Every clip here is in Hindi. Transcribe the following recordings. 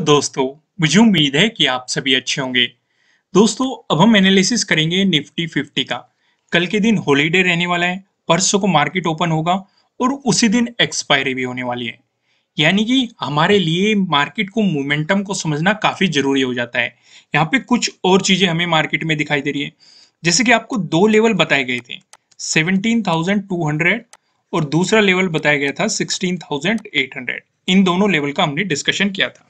दोस्तों मुझे उम्मीद है कि आप सभी अच्छे होंगे। दोस्तों अब हम एनालिसिस करेंगे निफ्टी 50 का। कल के दिन हॉलीडे रहने वाला है परसों को मार्केट ओपन होगा और उसी दिन एक्सपायरी भी होने वाली है। यानी कि हमारे लिए मार्केट को मोमेंटम को समझना काफ़ी ज़रूरी हो जाता है। यहाँ पे कुछ और चीज़ें हमें मार्केट में दिखाई दे रही है। जैसे कि आपको दो लेवल बताए गए थे 17,200 और दूसरा लेवल बताया गया था 16,800 इन दोनों लेवल का हमने डिस्कशन किया था।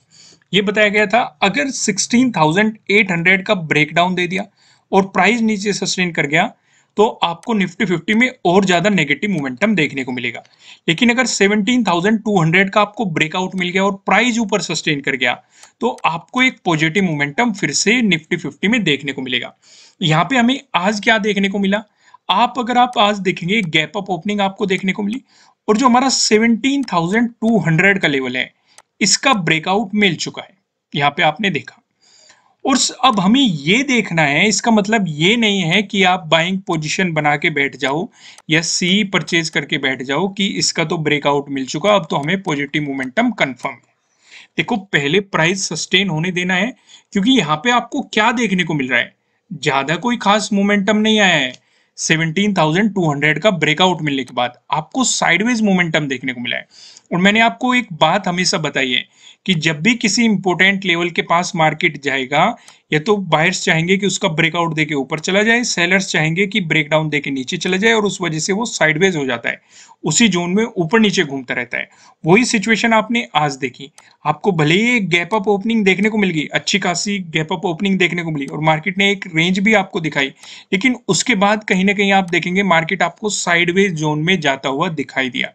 ये बताया गया था अगर 16,800 का ब्रेकडाउन दे दिया और प्राइस नीचे सस्टेन कर गया तो आपको निफ्टी 50 में और ज़्यादा नेगेटिव मोमेंटम देखने को मिलेगा। लेकिन अगर 17,200 का आपको ब्रेकआउट मिल गया और प्राइस ऊपर सस्टेन कर गया तो आपको एक पॉजिटिव मोमेंटम फिर से निफ्टी 50 में देखने को मिलेगा। यहाँ पे हमें आज क्या देखने को मिला? आप अगर आप आज देखेंगे गैप अप ओपनिंग आपको देखने को मिली और जो हमारा 17,200 का लेवल है इसका ब्रेकआउट मिल चुका है। यहाँ पे आपने देखा। और अब हमें ये देखना है, इसका मतलब ये नहीं है कि आप बाइंग पोजीशन बना के बैठ जाओ या सी परचेज करके बैठ जाओ कि इसका तो ब्रेकआउट मिल चुका, अब तो हमें पॉजिटिव मोमेंटम कंफर्म है। देखो, पहले प्राइस सस्टेन होने देना है, क्योंकि यहाँ पे आपको क्या देखने को मिल रहा है? ज़्यादा कोई खास मोमेंटम नहीं आया है। 17,200 का ब्रेकआउट मिलने के बाद आपको साइडवेज मोमेंटम देखने को मिला है। और मैंने आपको एक बात हमेशा बताई है कि जब भी किसी इंपोर्टेंट लेवल के पास मार्केट जाएगा, या तो बायर्स चाहेंगे कि उसका ब्रेकआउट देके ऊपर चला जाए सेलर्स चाहेंगे कि ब्रेकडाउन देके नीचे चला जाए और उस वजह से वो साइडवेज हो जाता है, उसी जोन में ऊपर नीचे घूमता रहता है। वही सिचुएशन आपने आज देखी। आपको भले ही गैप अप ओपनिंग देखने को मिल गई, अच्छी खासी गैप अप ओपनिंग देखने को मिली और मार्केट ने एक रेंज भी आपको दिखाई, लेकिन उसके बाद कहीं ना कहीं आप देखेंगे मार्केट आपको साइडवेज जोन में जाता हुआ दिखाई दिया।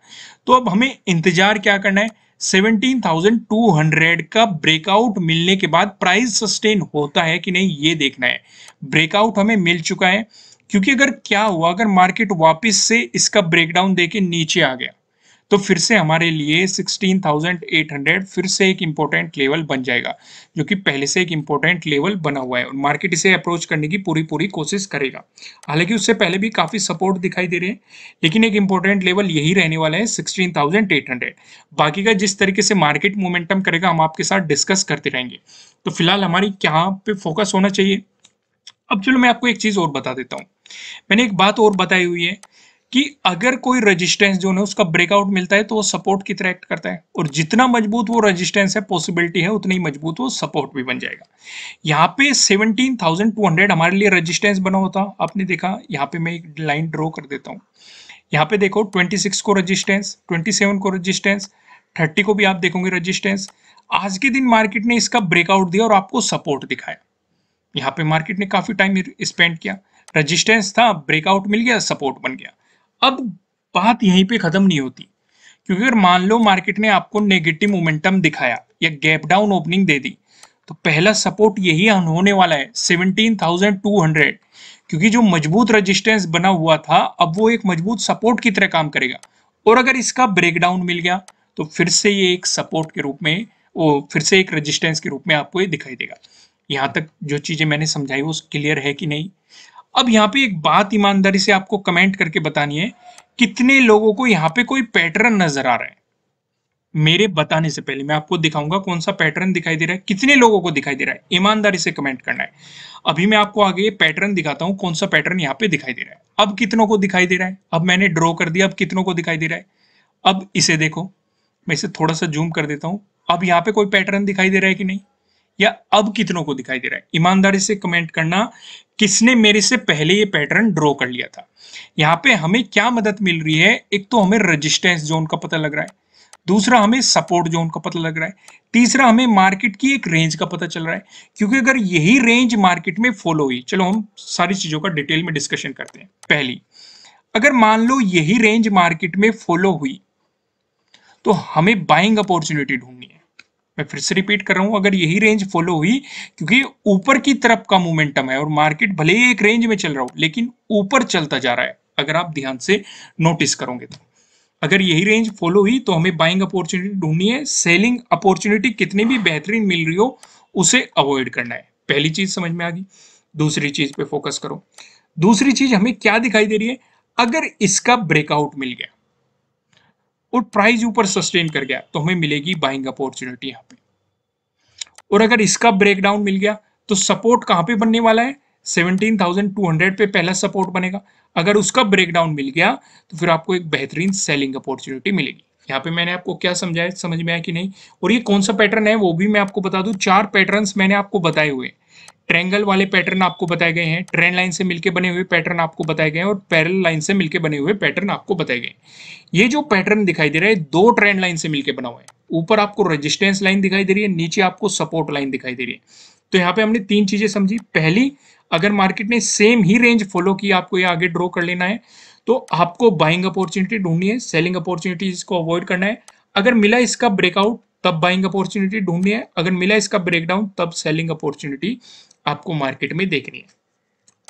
तो अब हमें इंतज़ार क्या करना है? 17,200 का ब्रेकआउट मिलने के बाद प्राइस सस्टेन होता है कि नहीं ये देखना है। ब्रेकआउट हमें मिल चुका है क्योंकि अगर क्या हुआ अगर मार्केट वापस से इसका ब्रेकडाउन देके नीचे आ गया तो फिर से हमारे लिए 16,800 फिर से एक इंपॉर्टेंट लेवल बन जाएगा जो कि पहले से एक इंपॉर्टेंट लेवल बना हुआ है और मार्केट इसे अप्रोच करने की पूरी पूरी कोशिश करेगा। हालाँकि उससे पहले भी काफ़ी सपोर्ट दिखाई दे रहे हैं लेकिन एक इंपॉर्टेंट लेवल यही रहने वाला है 16,800 बाकी का जिस तरीके से मार्केट मोमेंटम करेगा हम आपके साथ डिस्कस करते रहेंगे। तो फ़िलहाल हमारी क्या पे फोकस होना चाहिए? अब चलो मैं आपको एक चीज़ और बता देता हूँ। मैंने एक बात और बताई हुई है कि अगर कोई रेजिस्टेंस जो है उसका ब्रेकआउट मिलता है तो वो सपोर्ट की तरह एक्ट करता है। और जितना मज़बूत वो रेजिस्टेंस है पॉसिबिलिटी है उतनी मज़बूत वो सपोर्ट भी बन जाएगा। यहाँ पे 17,200 हमारे लिए रेजिस्टेंस बना होता। आपने देखा यहाँ पे मैं एक लाइन ड्रॉ कर देता हूँ। यहाँ पे देखो 26 को रजिस्टेंस 27 को रजिस्टेंस 30 को भी आप देखोगे रजिस्टेंस आज के दिन मार्केट ने इसका ब्रेकआउट दिया और आपको सपोर्ट दिखाया। यहाँ पे मार्केट ने काफ़ी टाइम स्पेंड किया। रजिस्टेंस था ब्रेकआउट मिल गया सपोर्ट बन गया। अब बात यहीं पे खत्म नहीं होती क्योंकि अगर मान लो मार्केट ने आपको नेगेटिव मोमेंटम दिखाया या गैप डाउन ओपनिंग दे दी तो पहला सपोर्ट यही होने वाला है 17,200 क्योंकि जो मज़बूत रेजिस्टेंस बना हुआ था अब वो एक मज़बूत सपोर्ट की तरह काम करेगा। और अगर इसका ब्रेकडाउन मिल गया तो फिर से ये एक सपोर्ट के रूप में वो फिर से एक रेजिस्टेंस के रूप में आपको ये दिखाई देगा। यहाँ तक जो चीज़ें मैंने समझाई वो क्लियर है कि नहीं? अब यहाँ पे एक बात ईमानदारी से आपको कमेंट करके बतानी है, कितने लोगों को यहाँ पे कोई पैटर्न नज़र आ रहा है? मेरे बताने से पहले मैं आपको दिखाऊँगा कौन सा पैटर्न दिखाई दे रहा है, कितने लोगों को दिखाई दे रहा है। ईमानदारी से कमेंट करना है। अभी मैं आपको आगे पैटर्न दिखाता हूँ, कौन सा पैटर्न यहाँ पे दिखाई दे रहा है। अब कितनों को दिखाई दे रहा है? अब मैंने ड्रॉ कर दिया, अब कितनों को दिखाई दे रहा है? अब इसे देखो, मैं इसे थोड़ा सा जूम कर देता हूँ। अब यहाँ पे कोई पैटर्न दिखाई दे रहा है कि नहीं? या अब कितनों को दिखाई दे रहा है? ईमानदारी से कमेंट करना, किसने मेरे से पहले ये पैटर्न ड्रॉ कर लिया था? यहाँ पे हमें क्या मदद मिल रही है? एक तो हमें रजिस्टेंस जोन का पता लग रहा है, दूसरा हमें सपोर्ट जोन का पता लग रहा है, तीसरा हमें मार्केट की एक रेंज का पता चल रहा है, क्योंकि अगर यही रेंज मार्केट में फॉलो हुई, चलो हम सारी चीज़ों का डिटेल में डिस्कशन करते हैं। पहली, अगर मान लो यही रेंज मार्केट में फॉलो हुई तो हमें बाइंग अपॉर्चुनिटी ढूंढनी है। मैं फिर से रिपीट कर रहा हूँ, अगर यही रेंज फॉलो हुई, क्योंकि ऊपर की तरफ़ का मोमेंटम है और मार्केट भले ही एक रेंज में चल रहा हो, लेकिन ऊपर चलता जा रहा है, अगर आप ध्यान से नोटिस करोगे तो। अगर यही रेंज फॉलो हुई तो हमें बाइंग अपॉर्चुनिटी ढूंढनी है सेलिंग अपॉर्चुनिटी कितनी भी बेहतरीन मिल रही हो, उसे अवॉइड करना है। पहली चीज़ समझ में आ गई, दूसरी चीज़ पे फोकस करो। दूसरी चीज़ हमें क्या दिखाई दे रही है? अगर इसका ब्रेकआउट मिल गया और प्राइस ऊपर सस्टेन कर गया तो हमें मिलेगी बाइंग अपॉर्चुनिटी यहाँ पे। और अगर इसका ब्रेकडाउन मिल गया तो सपोर्ट कहाँ पे बनने वाला है? 17,200 पे पहला सपोर्ट बनेगा। अगर उसका ब्रेकडाउन मिल गया तो फिर आपको एक बेहतरीन सेलिंग अपॉर्चुनिटी मिलेगी। यहाँ पे मैंने आपको क्या समझाया समझ में आया कि नहीं? और ये कौन सा पैटर्न है वो भी मैं आपको बता दूँ। चार पैटर्न्स मैंने आपको बताए हुए ट्रेंगल वाले पैटर्न आपको बताए गए हैं। ट्रेंड लाइन से मिलके बने हुए पैटर्न आपको बताए गए हैं और पैरल लाइन से मिलके बने हुए पैटर्न आपको बताए गए ये जो पैटर्न दिखाई दे रहा है, दो ट्रेंड लाइन से मिलकर बना हुआ है। ऊपर आपको रेजिस्टेंस लाइन दिखाई दे रही है, नीचे आपको सपोर्ट लाइन दिखाई दे रही है। तो यहाँ पे हमने तीन चीज़ें समझी। पहली, अगर मार्केट ने सेम ही रेंज फॉलो की, आपको ये आगे ड्रॉ कर लेना है तो आपको बाइंग अपॉर्चुनिटी ढूंढनी है सेलिंग अपॉर्चुनिटीज़ को अवॉइड करना है। अगर मिला इसका ब्रेकआउट तब बाइंग अपॉर्चुनिटी ढूंढनी है, अगर मिला इसका ब्रेकडाउन तब सेलिंग अपॉर्चुनिटी आपको मार्केट में देखनी है।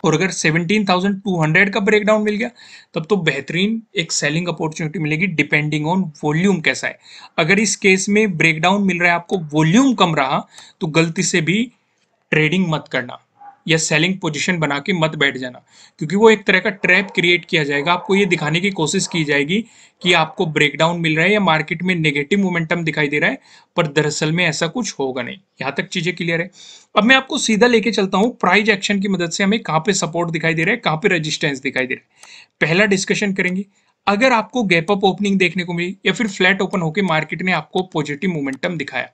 और अगर 17,200 का ब्रेकडाउन मिल गया तब तो बेहतरीन एक सेलिंग अपॉर्चुनिटी मिलेगी डिपेंडिंग ऑन वॉल्यूम कैसा है। अगर इस केस में ब्रेकडाउन मिल रहा है आपको वॉल्यूम कम रहा तो गलती से भी ट्रेडिंग मत करना। या सेलिंग पोजीशन बना के मत बैठ जाना। क्योंकि वो एक तरह का ट्रैप क्रिएट किया जाएगा। आपको ये दिखाने की कोशिश की जाएगी कि आपको ब्रेकडाउन मिल रहा है या मार्केट में नेगेटिव मोमेंटम दिखाई दे रहा है, पर दरअसल में ऐसा कुछ होगा नहीं। यहाँ तक चीज़ें क्लियर है। अब मैं आपको सीधा लेके चलता हूँ। प्राइज एक्शन की मदद से हमें कहाँ पे सपोर्ट दिखाई दे रहा है, कहाँ पे रजिस्टेंस दिखाई दे रहा है। पहला डिस्कशन करेंगे। अगर आपको गैप अप ओपनिंग देखने को मिली या फिर फ्लैट ओपन होकर मार्केट ने आपको पॉजिटिव मोमेंटम दिखाया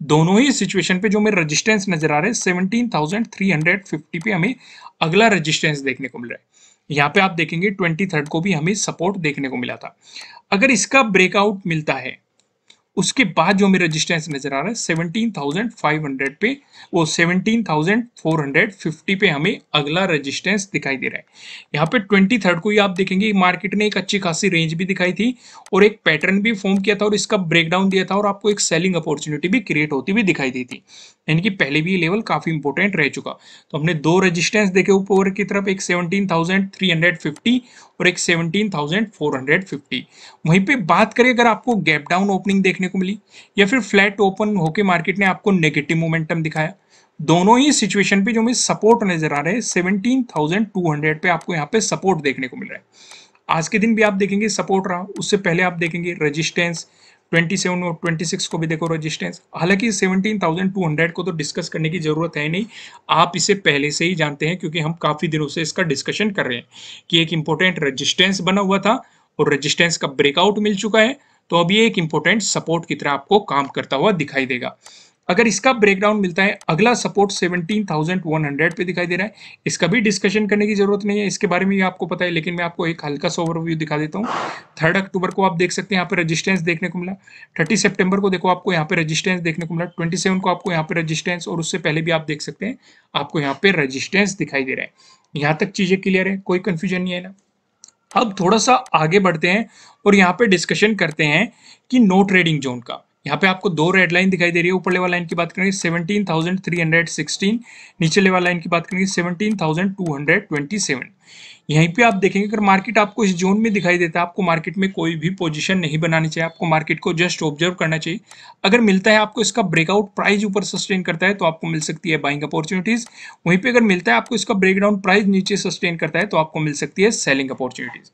दोनों ही सिचुएशन पे जो हमें रजिस्टेंस नज़र आ रहे हैं seventeen thousand three hundred fifty पे हमें अगला रजिस्टेंस देखने को मिल रहा है। यहाँ पे आप देखेंगे ट्वेंटी थर्ड को भी हमें सपोर्ट देखने को मिला था। अगर इसका ब्रेकआउट मिलता है उसके बाद जो हमें रजिस्टेंस नज़र आ रहा है सेवनटीन थाउज़ेंड फाइव हंड्रेड पे, वो seventeen thousand four hundred fifty पे हमें अगला रजिस्टेंस दिखाई दे रहा है। यहाँ पे ट्वेंटी को ही आप देखेंगे मार्केट ने एक अच्छी खासी रेंज भी दिखाई थी और एक पैटर्न भी फॉर्म किया था और इसका ब्रेकडाउन दिया था और आपको एक सेलिंग अपॉर्चुनिटी भी क्रिएट होती हुई दिखाई दी थी। यानी कि पहले भी ये लेवल काफ़ी इंपॉर्टेंट रह चुका। तो हमने दो रजिस्टेंस देखे ऊपर की तरफ़, एक सेवनटीन और एक seventeen thousand four hundred fifty वहीं पे बात करें, अगर आपको गैप डाउन ओपनिंग देखने को मिली, या फिर फ्लैट ओपन होके मार्केट ने आपको नेगेटिव मोमेंटम दिखाया, दोनों ही सिचुएशन पे जो हमें सपोर्ट नज़र आ रहे हैं सेवनटीन थाउज़ेंड टू हंड्रेड पे आपको यहाँ पे सपोर्ट देखने को मिल रहा है। आज के दिन भी आप देखेंगे सपोर्ट रहा, उससे पहले आप देखेंगे रजिस्टेंस 27 और 26 को भी देखो रेजिस्टेंस हालाँकि 17,200 को तो डिस्कस करने की ज़रूरत है नहीं। आप इसे पहले से ही जानते हैं क्योंकि हम काफ़ी दिनों से इसका डिस्कशन कर रहे हैं कि एक इम्पोर्टेंट रेजिस्टेंस बना हुआ था और रेजिस्टेंस का ब्रेकआउट मिल चुका है। तो अब ये एक इंपॉर्टेंट सपोर्ट की तरह आपको काम करता हुआ दिखाई देगा। अगर इसका ब्रेकडाउन मिलता है अगला सपोर्ट 17,100 पे दिखाई दे रहा है। इसका भी डिस्कशन करने की ज़रूरत नहीं है इसके बारे में आपको पता है लेकिन मैं आपको एक हल्का सा ओवरव्यू दिखा देता हूँ। थर्ड अक्टूबर को आप देख सकते हैं यहाँ पे रजिस्टेंस देखने को मिला। थर्टी सेप्टेम्बर को देखो आपको यहाँ पे रजिस्टेंस देखने को मिला। ट्वेंटी को आपको यहाँ पे रजिस्टेंस और उससे पहले भी आप देख सकते हैं आपको यहाँ पे रजिस्टेंस दिखाई दे रहा है। यहाँ तक चीज़ें क्लियर है कोई कंफ्यूजन नहीं है ना। अब थोड़ा सा आगे बढ़ते हैं और यहाँ पे डिस्कशन करते हैं कि नो ट्रेडिंग जोन का। यहाँ पे आपको दो रेड लाइन दिखाई दे रही है। ऊपर लेवल लाइन की बात करेंगे seventeen thousand three hundred sixteen नीचे लेवल लाइन की बात करेंगे seventeen thousand two hundred twenty seven यहीं पे आप देखेंगे, अगर मार्केट आपको इस जोन में दिखाई देता है, आपको मार्केट में कोई भी पोजीशन नहीं बनानी चाहिए। आपको मार्केट को जस्ट ऑब्ज़र्व करना चाहिए। अगर मिलता है आपको इसका ब्रेकआउट प्राइस ऊपर सस्टेन करता है तो आपको मिल सकती है बाइंग अपॉर्चुनिटीज़ वहीं पे अगर मिलता है आपको इसका ब्रेकडाउन प्राइस नीचे सस्टेन करता है तो आपको मिल सकती है सेलिंग अपॉर्चुनिटीज़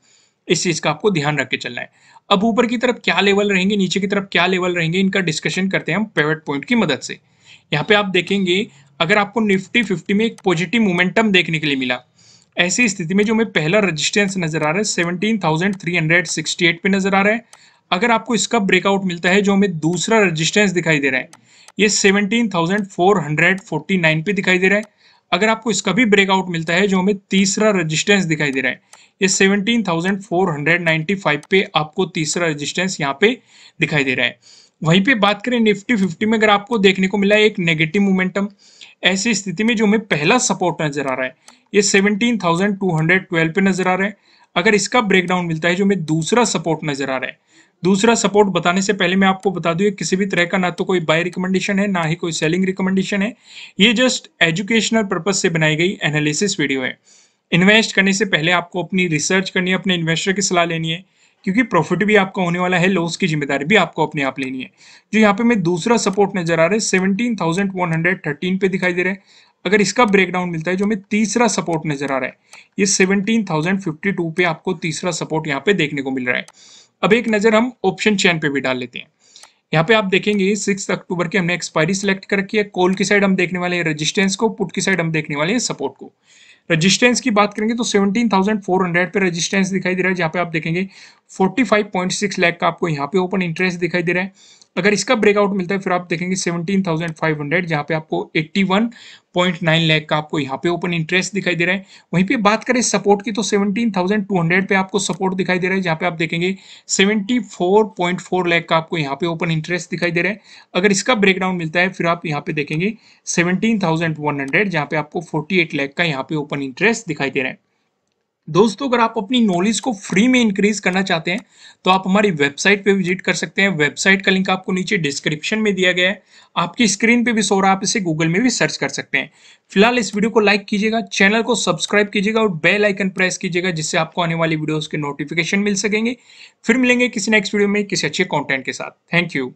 इस चीज़ का आपको ध्यान रख के चलना है। अब ऊपर की तरफ़ क्या लेवल रहेंगे, नीचे की तरफ़ क्या लेवल रहेंगे, इनका डिस्कशन करते हैं हम पेवेट पॉइंट की मदद से। यहाँ पे आप देखेंगे, अगर आपको निफ्टी फिफ्टी में एक पॉजिटिव मोमेंटम देखने के लिए मिला, ऐसी स्थिति में जो हमें पहला रजिस्टेंस नज़र आ रहा है seventeen thousand three hundred sixty eight पे नज़र आ रहा है। अगर आपको इसका ब्रेकआउट मिलता है, जो हमें दूसरा रजिस्टेंस दिखाई दे रहा है, ये seventeen thousand four hundred forty nine पे दिखाई दे रहा है। अगर आपको इसका भी ब्रेकआउट मिलता है जो हमें तीसरा रजिस्टेंस दिखाई दे रहा है ये 17,495 पे आपको तीसरा रेजिस्टेंस यहाँ पे दिखाई दे रहा है। वहीं पे बात करें निफ्टी फिफ्टी में अगर आपको देखने को मिला है एक नेगेटिव मोमेंटम ऐसी स्थिति में जो हमें पहला सपोर्ट नज़र आ रहा है ये 17,212 पे नज़र आ रहा है। अगर इसका ब्रेकडाउन मिलता है जो हमें दूसरा सपोर्ट नज़र आ रहा है दूसरा सपोर्ट बताने से पहले मैं आपको बता दूँ किसी भी तरह का ना तो कोई बाय रिकमेंडेशन है, ना ही कोई सेलिंग रिकमेंडेशन है। ये जस्ट एजुकेशनल पर्पज से बनाई गई एनालिसिस वीडियो है। इन्वेस्ट करने से पहले आपको अपनी रिसर्च करनी है, अपने इन्वेस्टर की सलाह लेनी है, क्योंकि प्रॉफिट भी आपका होने वाला है लॉस की ज़िम्मेदारी भी आपको अपने आप लेनी है। जो यहाँ पे मैं दूसरा सपोर्ट नज़र आ रहा है seventeen thousand one hundred thirteen पे दिखाई दे रहा है। अगर इसका ब्रेकडाउन मिलता है, जो हमें तीसरा सपोर्ट नज़र आ रहा है, ये सेवनटीन थाउज़ेंड फिफ्टी टू पे आपको तीसरा सपोर्ट यहाँ पे देखने को मिल रहा है। अब एक नज़र हम ऑप्शन चैन पे भी डाल लेते हैं। यहाँ पे आप देखेंगे सिक्स अक्टूबर की हमने एक्सपायरी सिलेक्ट कर रखी है। कॉल की साइड हम देखने वाले हैं रजिस्टेंस को पुट की साइड हम देखने वाले हैं सपोर्ट को। रजिस्टेंस की बात करेंगे तो 17,400 पे रजिस्टेंस दिखाई दे रहा है जहाँ पे आप देखेंगे 45.6 लाख का आपको यहाँ पे ओपन इंटरेस्ट दिखाई दे रहा है। अगर इसका ब्रेकआउट मिलता है फिर आप देखेंगे 17,500 जहाँ पे आपको 81.9 लाख का आपको यहाँ पे ओपन इंटरेस्ट दिखाई दे रहा है। वहीं पे बात करें सपोर्ट की तो 17,200 पे आपको सपोर्ट दिखाई दे रहा है जहाँ पे आप देखेंगे 74.4 लाख का आपको यहाँ पे ओपन इंटरेस्ट दिखाई दे रहा है। अगर इसका ब्रेकडाउन मिलता है फिर आप यहाँ पे देखेंगे 17,100 जहाँ पे आपको 48 लाख का यहाँ पे ओपन इंटरेस्ट दिखाई दे रहा है। दोस्तों, अगर आप अपनी नॉलेज को फ्री में इंक्रीज करना चाहते हैं तो आप हमारी वेबसाइट पे विज़िट कर सकते हैं। वेबसाइट का लिंक आपको नीचे डिस्क्रिप्शन में दिया गया है। आपकी स्क्रीन पे भी सो रहा आप इसे गूगल में भी सर्च कर सकते हैं। फ़िलहाल इस वीडियो को लाइक कीजिएगा चैनल को सब्सक्राइब कीजिएगा और बेल आइकन प्रेस कीजिएगा, जिससे आपको आने वाली वीडियोज़ के नोटिफिकेशन मिल सकेंगे। फिर मिलेंगे किसी नेक्स्ट वीडियो में किसी अच्छे कॉन्टेंट के साथ। Thank you